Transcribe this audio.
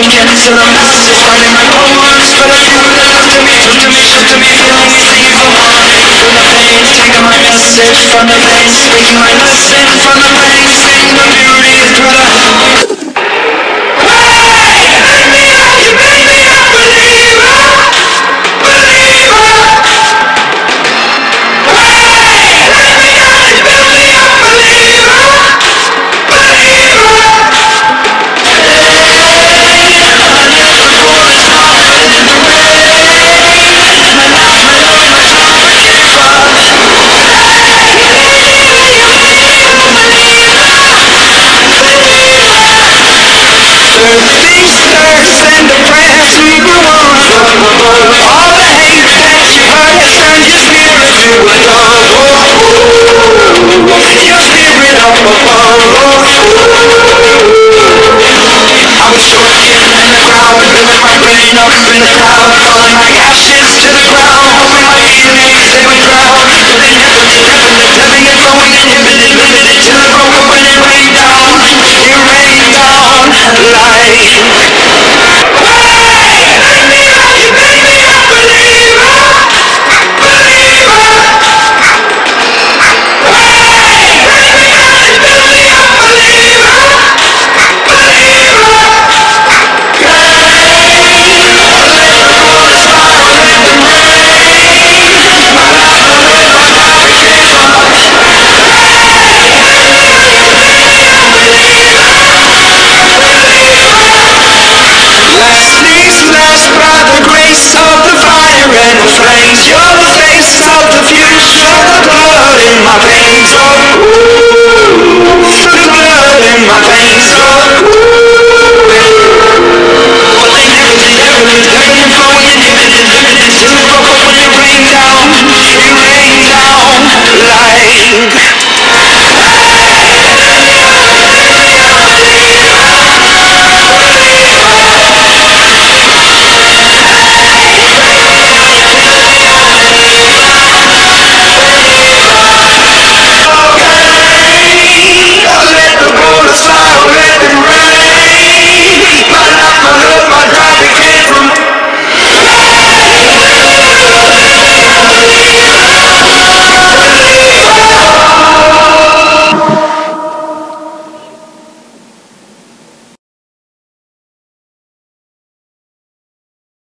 I'm message. Writing my poems, but I do that to me, to me, to Feeling From the pain, taking my message the speaking my lesson From the pain, seeing the beauty through the